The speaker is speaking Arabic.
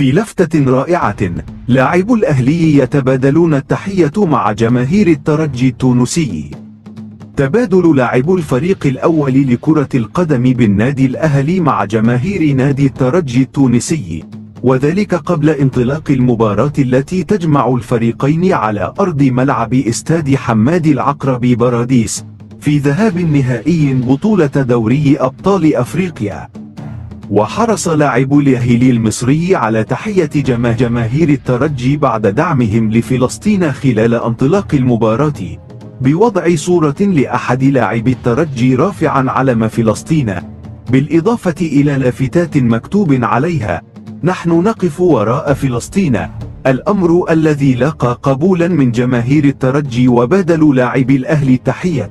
في لفتة رائعة. لاعبو الأهلي يتبادلون التحية مع جماهير الترجي التونسي. تبادل لاعبو الفريق الأول لكرة القدم بالنادي الأهلي مع جماهير نادي الترجي التونسي. وذلك قبل انطلاق المباراة التي تجمع الفريقين على أرض ملعب استاد حمادي العقربي برادس في ذهاب نهائي بطولة دوري أبطال أفريقيا. وحرص لاعب الأهلي المصري على تحية جما جماهير الترجي بعد دعمهم لفلسطين خلال انطلاق المباراة. بوضع صورة لأحد لاعبي الترجي رافعا علم فلسطين. بالإضافة إلى لافتات مكتوب عليها. نحن نقف وراء فلسطين. الأمر الذي لاقى قبولا من جماهير الترجي وبادلوا لاعبي الأهلي التحية.